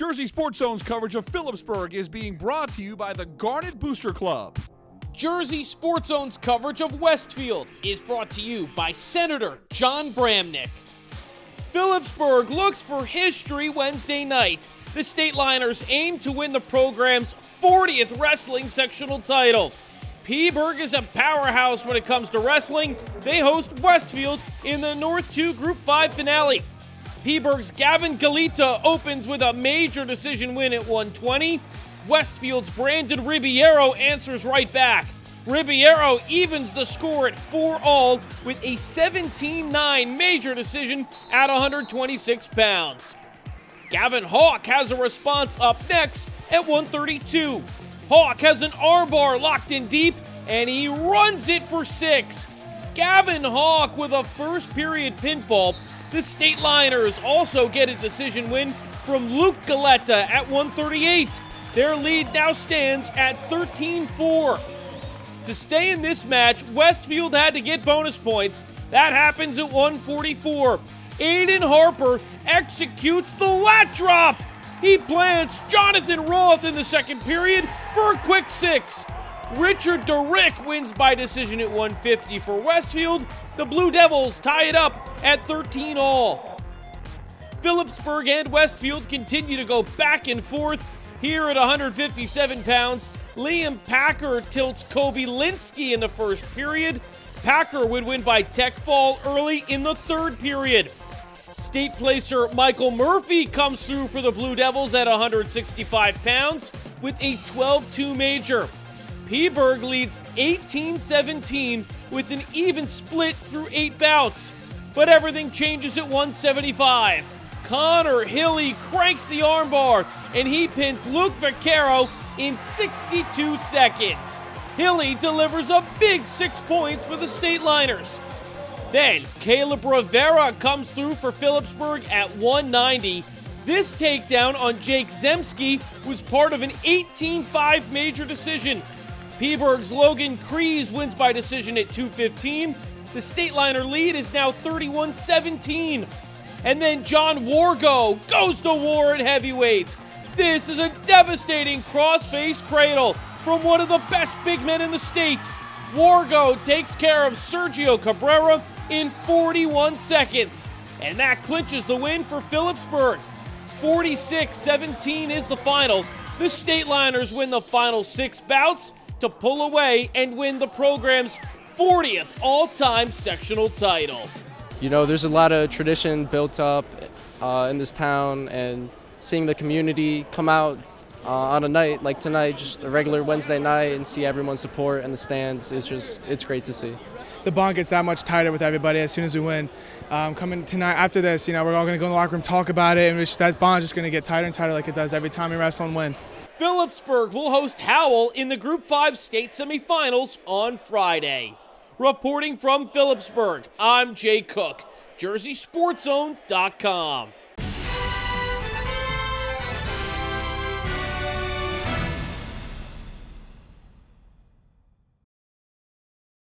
Jersey Sports Zone's coverage of Phillipsburg is being brought to you by the Garnet Booster Club. Jersey Sports Zone's coverage of Westfield is brought to you by Senator Jon Bramnick. Phillipsburg looks for history Wednesday night. The Stateliners aim to win the program's 40th wrestling sectional title. Peaburg is a powerhouse when it comes to wrestling. They host Westfield in the North 2 Group 5 finale. Peaburg's Gavin Galita opens with a major decision win at 120. Westfield's Brandon Ribeiro answers right back. Ribeiro evens the score at 4 all with a 17 9 major decision at 126 pounds. Gavin Hawk has a response up next at 132. Hawk has an armbar locked in deep and he runs it for six. Gavin Hawk with a first period pinfall the Stateliners also get a decision win from Luke Galetta at 138. Their lead now stands at 13 4. To stay in this match, Westfield had to get bonus points. That happens at 144. Aidan Harper executes the lat drop. He plants Jonathan Roth in the second period for a quick six. Richard DeRick wins by decision at 150 for Westfield. The Blue Devils tie it up at 13 all. Phillipsburg and Westfield continue to go back and forth here at 157 pounds. Liam Packer tilts Kobe Linsky in the first period. Packer would win by tech fall early in the third period. State placer Michael Murphy comes through for the Blue Devils at 165 pounds with a 12 2 major. Peaburg leads 18 17 with an even split through eight bouts. But everything changes at 175. Connor Hille cranks the armbar and he pins Luke Vaquero in 62 seconds. Hille delivers a big six points for the Stateliners. Then Caleb Rivera comes through for Phillipsburg at 190. This takedown on Jake Zemski was part of an 18 5 major decision Peaburg's Logan Kreese wins by decision at 215. The state liner lead is now 31 17. And then John Wargo goes to war at heavyweight. This is a devastating cross-face cradle from one of the best big men in the state. Wargo takes care of Sergio Cabrera in 41 seconds. And that clinches the win for Phillipsburg. 46 17 is the final. The Stateliners win the final six bouts to pull away and win the program's 40th all time sectional title. You know, there's a lot of tradition built up uh, in this town, and seeing the community come out uh, on a night like tonight, just a regular Wednesday night, and see everyone's support in the stands is just, it's great to see. The bond gets that much tighter with everybody as soon as we win. Um, coming tonight after this, you know, we're all going to go in the locker room, talk about it, and just, that bond's just going to get tighter and tighter like it does every time we wrestle and win. Phillipsburg will host Howell in the Group 5 state semifinals on Friday. Reporting from Phillipsburg, I'm Jay Cook, JerseySportsZone.com.